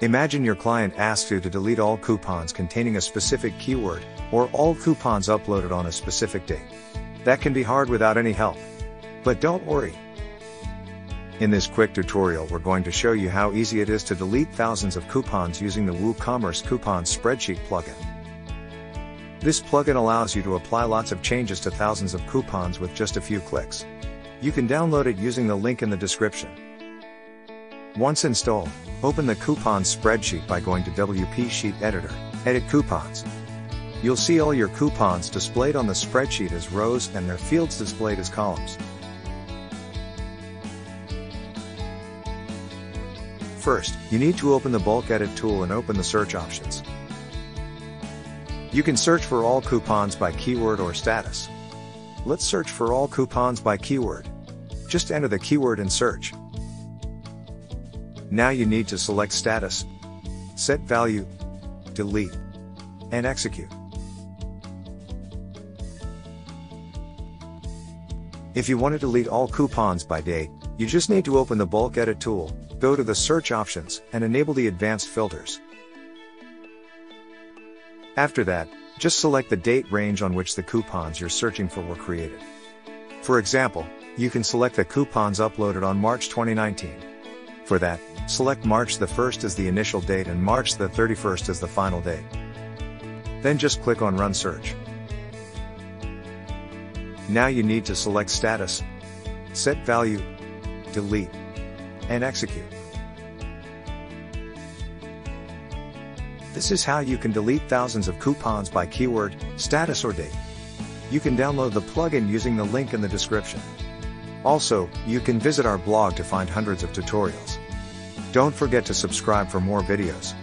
Imagine your client asks you to delete all coupons containing a specific keyword, or all coupons uploaded on a specific date. That can be hard without any help. But don't worry. In this quick tutorial we're going to show you how easy it is to delete thousands of coupons using the WooCommerce Coupon Spreadsheet plugin. This plugin allows you to apply lots of changes to thousands of coupons with just a few clicks. You can download it using the link in the description. Once installed, open the coupons spreadsheet by going to WP Sheet Editor, Edit Coupons. You'll see all your coupons displayed on the spreadsheet as rows and their fields displayed as columns. First, you need to open the Bulk Edit tool and open the search options. You can search for all coupons by keyword or status. Let's search for all coupons by keyword. Just enter the keyword in search. Now you need to select status, set value, delete, and execute. If you want to delete all coupons by date, you just need to open the bulk edit tool, go to the search options, and enable the advanced filters. After that, just select the date range on which the coupons you're searching for were created. For example, you can select the coupons uploaded on March 2019. For that, select March the 1st as the initial date and March the 31st as the final date. Then just click on Run Search. Now you need to select Status, Set Value, Delete, and Execute. This is how you can delete thousands of coupons by keyword, status or date. You can download the plugin using the link in the description. Also, you can visit our blog to find hundreds of tutorials. Don't forget to subscribe for more videos.